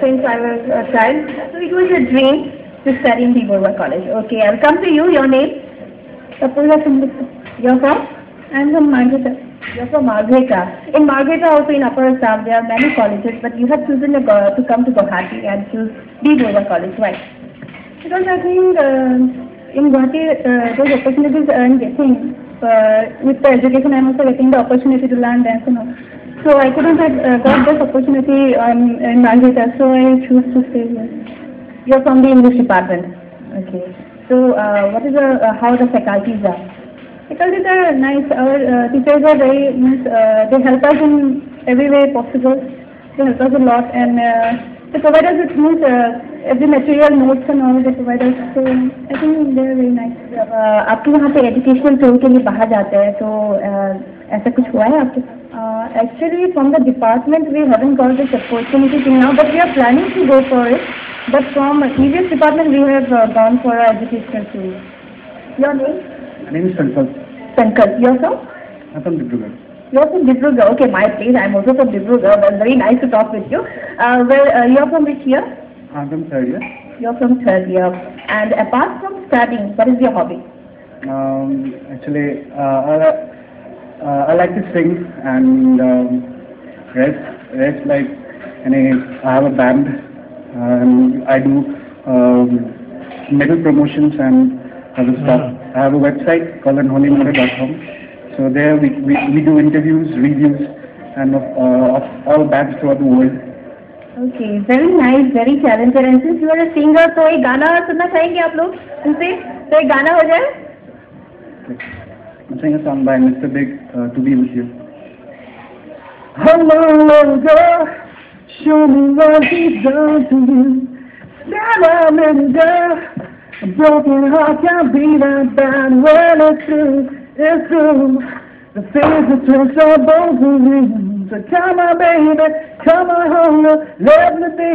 since I was a child. So it was a dream to study in the College. Okay, I'll come to you. Your name? Tapurva Sindhika. You're from? I'm from Margherita. You're from Margherita. In Margherita, also in Upper Assam, there are many colleges, but you have chosen to, go, to come to Guwahati and choose the College. Why? Because I think uh, in Guwahati, uh, those opportunities I'm getting. Uh, with the education, I'm also getting the opportunity to learn dance and all. So I couldn't have uh, got this opportunity um, in Margata, so I choose to stay here. You're from the English department. Okay. So uh, what is the, uh, how the faculties are? Faculties are nice. Our uh, teachers are very means uh, they help us in every way possible. They help us a lot and uh, they provide us with means uh, every material notes and all they provide us. So I think they are very nice. Uh, आपके वहाँ पे educational tour के लिए बाहर जाते हैं तो uh, ऐसा कुछ हुआ है आपके uh, actually from the department we haven't got this opportunity till now but we are planning to go for it but from previous department we have uh, gone for our educational tour. Your name? My name is Sankalp. Sankalp. You're? I'm from Dibrugarh. You're from Dibrugarh. Okay, my place. I'm also from Dibrugarh. Well, very nice to talk with you. Uh, well, uh, you're from which year? I'm from third year. You're from third year. And apart from studying, what is your hobby? Um, actually, uh, I, uh, I like to sing and um, rest. Rest like, any, I have a band and I do um, medal promotions and other stuff. I have a website called unholymother.com. So there we, we, we do interviews, reviews, and of, uh, of all bands throughout the world. Okay, very nice, very talented. And since you are a singer, तो एक गाना सुनना चाहेंगे आप लोग उनसे तो एक गाना हो जाए I'm singing a song by Mr. Big, uh, To Be With You. Hello, little girl. Show me what he's done to you. Stand up, little girl. A broken heart can't be that bad when it's true. It's true. The things that reasons. So come on, baby. Come on. Let me be.